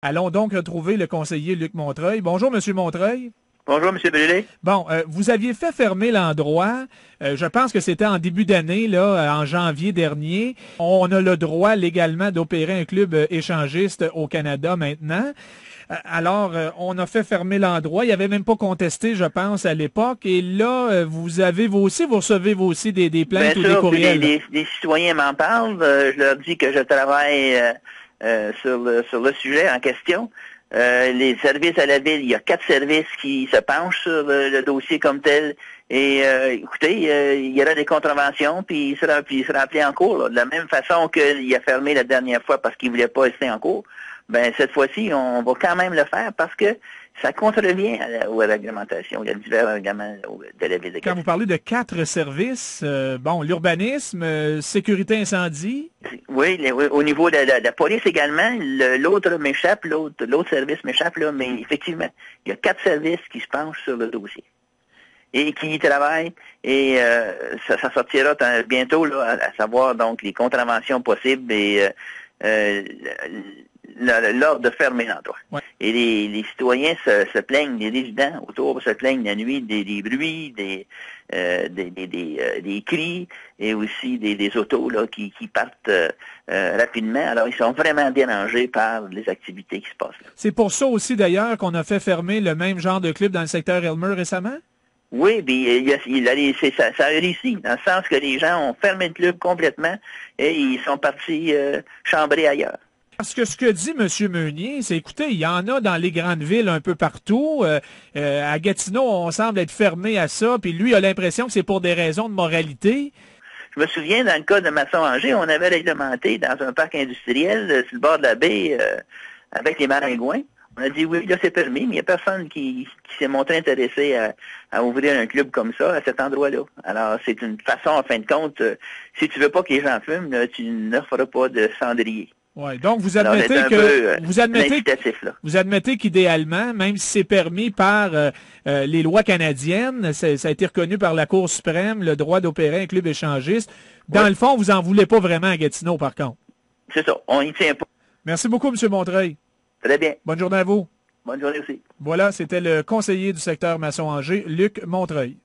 Allons donc retrouver le conseiller Luc Montreuil. Bonjour, Monsieur Montreuil. Bonjour, M. Brûlé. Bon, euh, vous aviez fait fermer l'endroit. Euh, je pense que c'était en début d'année, là, en janvier dernier. On a le droit légalement d'opérer un club euh, échangiste au Canada maintenant. Alors, on a fait fermer l'endroit. Il n'y avait même pas contesté, je pense, à l'époque. Et là, vous avez vous aussi, vous recevez vous aussi des, des plaintes ou des courriels. Les, les, citoyens m'en parlent. je leur dis que je travaille euh, sur, le, sur le sujet en question. Euh, les services à la ville, il y a quatre services qui se penchent sur le, dossier comme tel. Et euh, écoutez, il y aura des contraventions, puis il sera, il sera appelé en cours. De la même façon qu'il a fermé la dernière fois parce qu'il voulait pas rester en cours, ben cette fois-ci, on va quand même le faire parce que ça contrevient à la, aux réglementations. Il y a divers règlements de la ville de Quand vous parlez de quatre services, euh, bon, l'urbanisme, euh, sécurité incendie. Oui, au niveau de la, police également, l'autre m'échappe, l'autre l'autre service m'échappe, là, mais effectivement, il y a quatre services qui se penchent sur le dossier et qui y travaillent et euh, ça, sortira bientôt là, à, savoir donc les contraventions possibles et l'ordre de fermer l'endroit. Et les, citoyens se, plaignent, les résidents autour se plaignent la nuit des, bruits, des, euh, euh, des, cris et aussi des, autos là, qui, partent euh, rapidement. Alors, ils sont vraiment dérangés par les activités qui se passent. C'est pour ça aussi, d'ailleurs, qu'on a fait fermer le même genre de club dans le secteur Elmer récemment? Oui, puis il, il, ça, ça a réussi, dans le sens que les gens ont fermé le club complètement et ils sont partis chambrer ailleurs. Parce que ce que dit M. Meunier, c'est écoutez, il y en a dans les grandes villes un peu partout. Euh, euh, à Gatineau, on semble être fermé à ça, puis lui a l'impression que c'est pour des raisons de moralité. Je me souviens, dans le cas de Masson-Angers, on avait réglementé dans un parc industriel euh, sur le bord de la baie avec les maringouins. On a dit oui, là c'est permis, mais il n'y a personne qui, s'est montré intéressé à, ouvrir un club comme ça à cet endroit-là. Alors c'est une façon, en fin de compte, si tu veux pas que les gens fument, tu ne feras pas de cendrier. Ouais, donc vous admettez que euh, vous admettez vous admettez qu'idéalement, même si c'est permis par euh, euh, les lois canadiennes, ça a été reconnu par la Cour suprême le droit d'opérer un club échangiste. Dans le fond, vous en voulez pas vraiment à Gatineau, par contre. C'est ça, on y tient pas. Merci beaucoup, M. Montreuil. Très bien. Bonne journée à vous. Bonne journée aussi. Voilà, c'était le conseiller du secteur Masson-Angers, Luc Montreuil.